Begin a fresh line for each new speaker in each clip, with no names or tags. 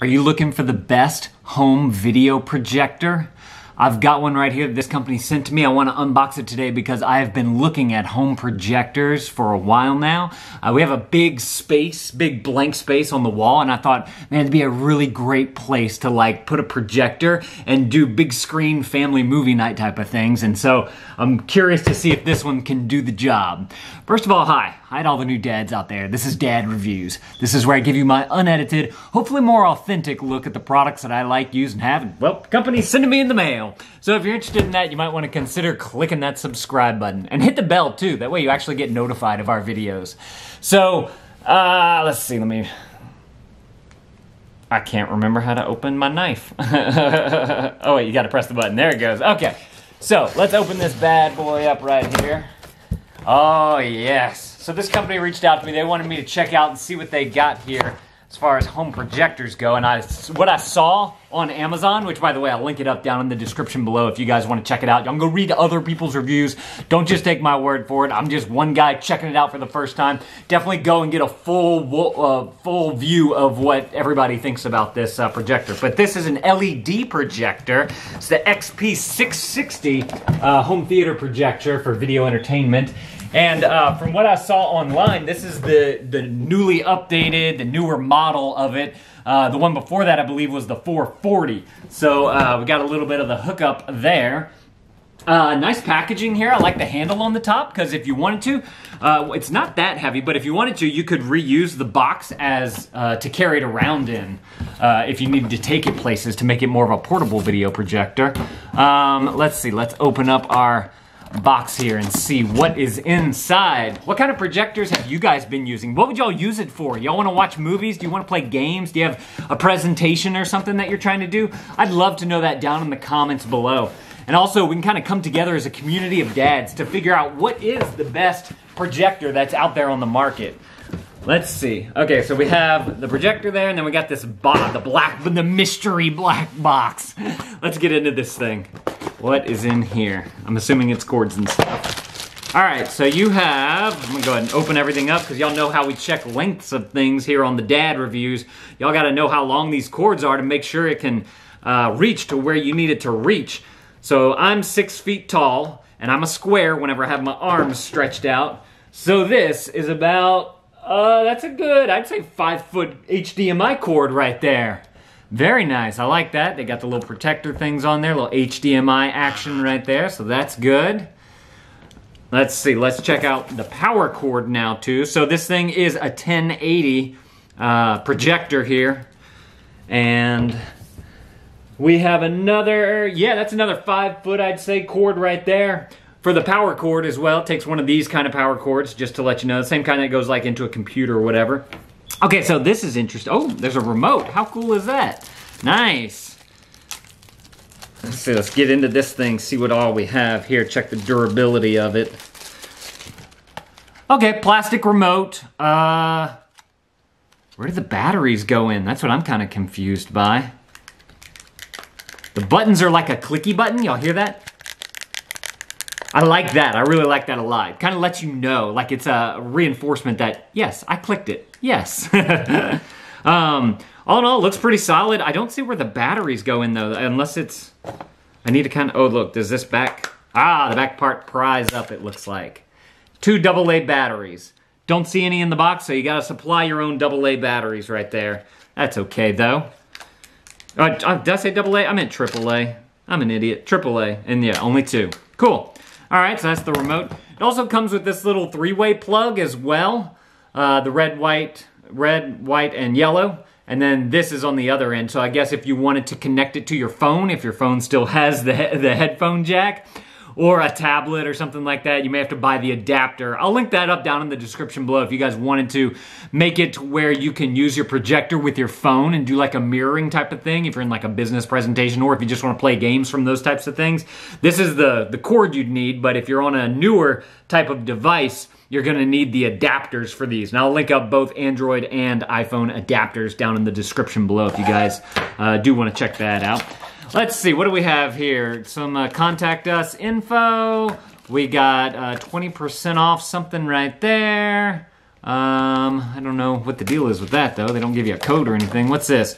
Are you looking for the best home video projector? I've got one right here that this company sent to me. I want to unbox it today because I have been looking at home projectors for a while now. Uh, we have a big space, big blank space on the wall, and I thought, man, it'd be a really great place to like put a projector and do big screen family movie night type of things. And so I'm curious to see if this one can do the job. First of all, hi. Hi to all the new dads out there. This is Dad Reviews. This is where I give you my unedited, hopefully more authentic look at the products that I like, use, and have. And, well, companies sending me in the mail. So if you're interested in that, you might want to consider clicking that subscribe button. And hit the bell too. That way you actually get notified of our videos. So, uh, let's see, let me... I can't remember how to open my knife. oh wait, you gotta press the button. There it goes. Okay. So, let's open this bad boy up right here. Oh, yes. So this company reached out to me. They wanted me to check out and see what they got here as far as home projectors go. And I, what I saw on Amazon, which by the way, I'll link it up down in the description below if you guys want to check it out. I'm going to read other people's reviews. Don't just take my word for it. I'm just one guy checking it out for the first time. Definitely go and get a full, uh, full view of what everybody thinks about this uh, projector. But this is an LED projector. It's the XP660 uh, home theater projector for video entertainment. And uh, from what I saw online, this is the, the newly updated, the newer model of it. Uh, the one before that, I believe, was the 440. So uh, we got a little bit of the hookup there. Uh, nice packaging here. I like the handle on the top because if you wanted to, uh, it's not that heavy, but if you wanted to, you could reuse the box as uh, to carry it around in uh, if you needed to take it places to make it more of a portable video projector. Um, let's see. Let's open up our box here and see what is inside. What kind of projectors have you guys been using? What would y'all use it for? Y'all want to watch movies? Do you want to play games? Do you have a presentation or something that you're trying to do? I'd love to know that down in the comments below. And also, we can kind of come together as a community of dads to figure out what is the best projector that's out there on the market. Let's see. Okay, so we have the projector there, and then we got this box, the black, the mystery black box. Let's get into this thing. What is in here? I'm assuming it's cords and stuff. All right, so you have, I'm gonna go ahead and open everything up because y'all know how we check lengths of things here on the dad reviews. Y'all gotta know how long these cords are to make sure it can uh, reach to where you need it to reach. So I'm six feet tall and I'm a square whenever I have my arms stretched out. So this is about, uh, that's a good, I'd say five foot HDMI cord right there. Very nice. I like that. They got the little protector things on there, little HDMI action right there, so that's good. Let's see. Let's check out the power cord now too. So this thing is a 1080 uh, projector here, and we have another. Yeah, that's another five foot, I'd say, cord right there. For the power cord as well, it takes one of these kind of power cords, just to let you know. The same kind that goes like into a computer or whatever. Okay, so this is interesting. Oh, there's a remote. How cool is that? Nice. Let's see, let's get into this thing, see what all we have here, check the durability of it. Okay, plastic remote. Uh, where do the batteries go in? That's what I'm kind of confused by. The buttons are like a clicky button, y'all hear that? I like that. I really like that a lot. Kind of lets you know, like it's a reinforcement that, yes, I clicked it. Yes. um, all in all, looks pretty solid. I don't see where the batteries go in though, unless it's, I need to kind of, oh look, does this back, ah, the back part pries up it looks like. Two AA batteries. Don't see any in the box, so you gotta supply your own AA batteries right there. That's okay though. Uh, uh did I say AA? I meant AAA. I'm an idiot. AAA, and yeah, only two. Cool. All right, so that's the remote. It also comes with this little three-way plug as well. Uh, the red, white, red, white, and yellow. And then this is on the other end. So I guess if you wanted to connect it to your phone, if your phone still has the, he the headphone jack, or a tablet or something like that, you may have to buy the adapter. I'll link that up down in the description below if you guys wanted to make it to where you can use your projector with your phone and do like a mirroring type of thing if you're in like a business presentation or if you just want to play games from those types of things. This is the, the cord you'd need, but if you're on a newer type of device, you're going to need the adapters for these. And I'll link up both Android and iPhone adapters down in the description below if you guys uh, do want to check that out. Let's see, what do we have here? Some uh, contact us info. We got 20% uh, off something right there. Um, I don't know what the deal is with that though. They don't give you a code or anything. What's this?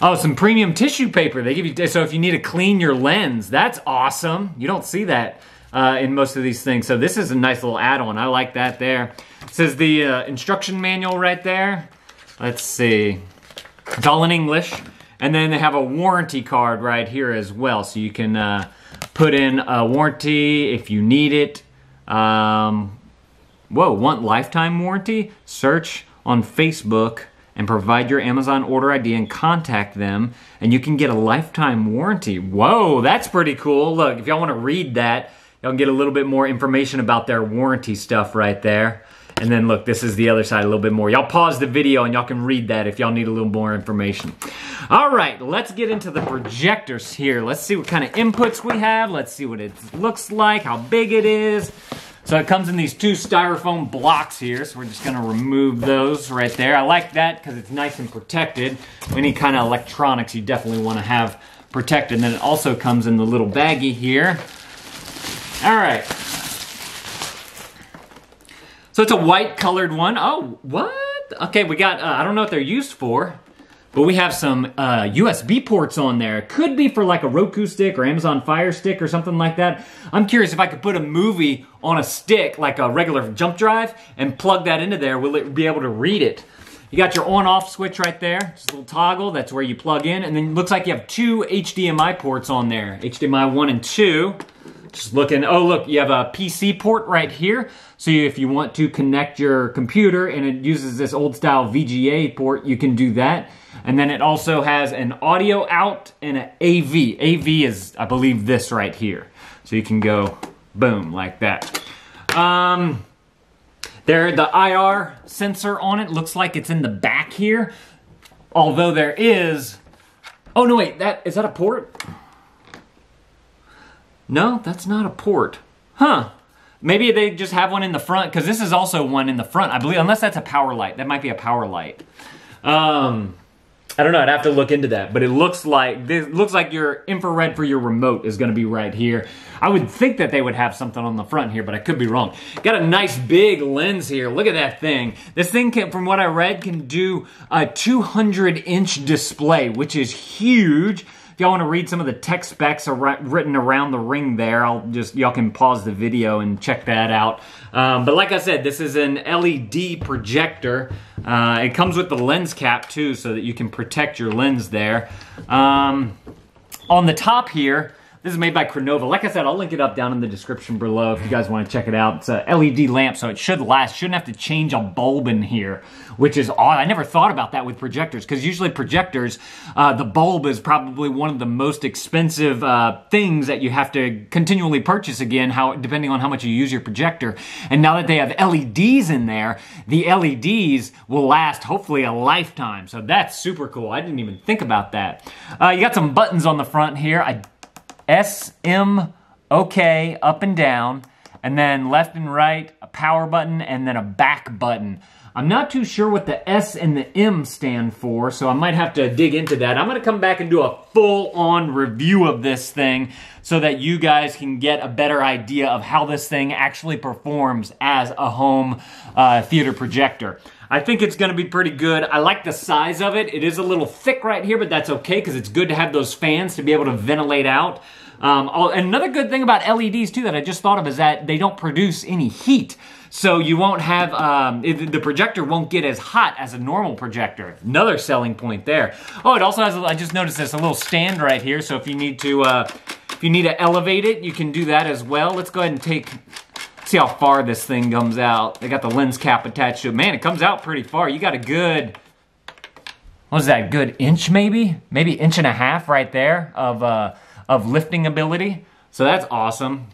Oh, some premium tissue paper. They give you so if you need to clean your lens, that's awesome. You don't see that uh, in most of these things. So this is a nice little add-on. I like that there. It says the uh, instruction manual right there. Let's see. It's all in English. And then they have a warranty card right here as well. So you can uh, put in a warranty if you need it. Um, whoa, want lifetime warranty? Search on Facebook and provide your Amazon order ID and contact them, and you can get a lifetime warranty. Whoa, that's pretty cool. Look, if y'all want to read that, y'all can get a little bit more information about their warranty stuff right there. And then look, this is the other side a little bit more. Y'all pause the video and y'all can read that if y'all need a little more information. All right, let's get into the projectors here. Let's see what kind of inputs we have. Let's see what it looks like, how big it is. So it comes in these two styrofoam blocks here, so we're just gonna remove those right there. I like that because it's nice and protected. Any kind of electronics you definitely wanna have protected. And then it also comes in the little baggie here. All right. So it's a white colored one. Oh, what? Okay, we got, uh, I don't know what they're used for. But we have some uh, USB ports on there. Could be for like a Roku stick or Amazon Fire Stick or something like that. I'm curious if I could put a movie on a stick, like a regular jump drive, and plug that into there, will it be able to read it? You got your on-off switch right there, just a little toggle, that's where you plug in, and then it looks like you have two HDMI ports on there, HDMI 1 and 2. Just looking, oh look, you have a PC port right here. So if you want to connect your computer and it uses this old style VGA port, you can do that. And then it also has an audio out and an AV. AV is, I believe, this right here. So you can go boom like that. Um, there, the IR sensor on it looks like it's in the back here. Although there is, oh no wait, that is that a port? No, that's not a port. Huh. Maybe they just have one in the front, because this is also one in the front, I believe, unless that's a power light. That might be a power light. Um, I don't know. I'd have to look into that, but it looks like this looks like your infrared for your remote is going to be right here. I would think that they would have something on the front here, but I could be wrong. Got a nice big lens here. Look at that thing. This thing can, from what I read, can do a 200 inch display, which is huge. If y'all want to read some of the tech specs written around the ring there, I'll just y'all can pause the video and check that out. Um, but like I said, this is an LED projector. Uh, it comes with the lens cap too, so that you can protect your lens there. Um, on the top here, this is made by Crenova. Like I said, I'll link it up down in the description below if you guys want to check it out. It's a LED lamp, so it should last. Shouldn't have to change a bulb in here, which is odd. I never thought about that with projectors, because usually projectors, uh, the bulb is probably one of the most expensive uh, things that you have to continually purchase again, how depending on how much you use your projector. And now that they have LEDs in there, the LEDs will last hopefully a lifetime. So that's super cool. I didn't even think about that. Uh, you got some buttons on the front here. I S, M, OK, up and down, and then left and right, a power button, and then a back button. I'm not too sure what the S and the M stand for, so I might have to dig into that. I'm to come back and do a full-on review of this thing so that you guys can get a better idea of how this thing actually performs as a home uh, theater projector. I think it's going to be pretty good. I like the size of it. It is a little thick right here, but that's okay because it's good to have those fans to be able to ventilate out. Um, oh, another good thing about LEDs too that I just thought of is that they don't produce any heat. So you won't have, um, the projector won't get as hot as a normal projector. Another selling point there. Oh, it also has, I just noticed this, a little stand right here. So if you need to, uh, if you need to elevate it, you can do that as well. Let's go ahead and take, see how far this thing comes out. They got the lens cap attached to it. Man, it comes out pretty far. You got a good, what is that, good inch maybe? Maybe inch and a half right there of, uh, of lifting ability. So that's awesome.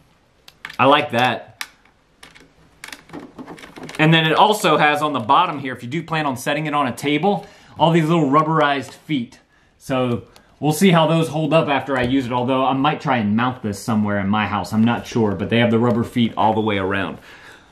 I like that. And then it also has on the bottom here, if you do plan on setting it on a table, all these little rubberized feet. So we'll see how those hold up after I use it, although I might try and mount this somewhere in my house. I'm not sure, but they have the rubber feet all the way around.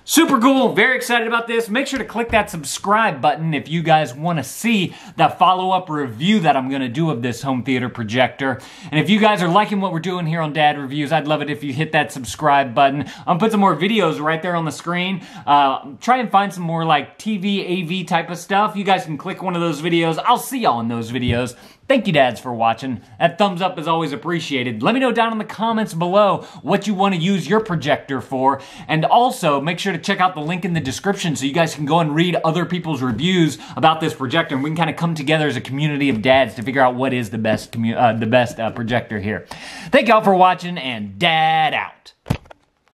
Super cool. Very excited about this. Make sure to click that subscribe button if you guys want to see that follow-up review that I'm going to do of this home theater projector. And if you guys are liking what we're doing here on Dad Reviews, I'd love it if you hit that subscribe button. I'm put some more videos right there on the screen. Uh, try and find some more like TV, AV type of stuff. You guys can click one of those videos. I'll see y'all in those videos. Thank you, dads, for watching. That thumbs up is always appreciated. Let me know down in the comments below what you want to use your projector for. And also, make sure to check out the link in the description so you guys can go and read other people's reviews about this projector. And we can kind of come together as a community of dads to figure out what is the best, uh, the best uh, projector here. Thank y'all for watching, and dad out.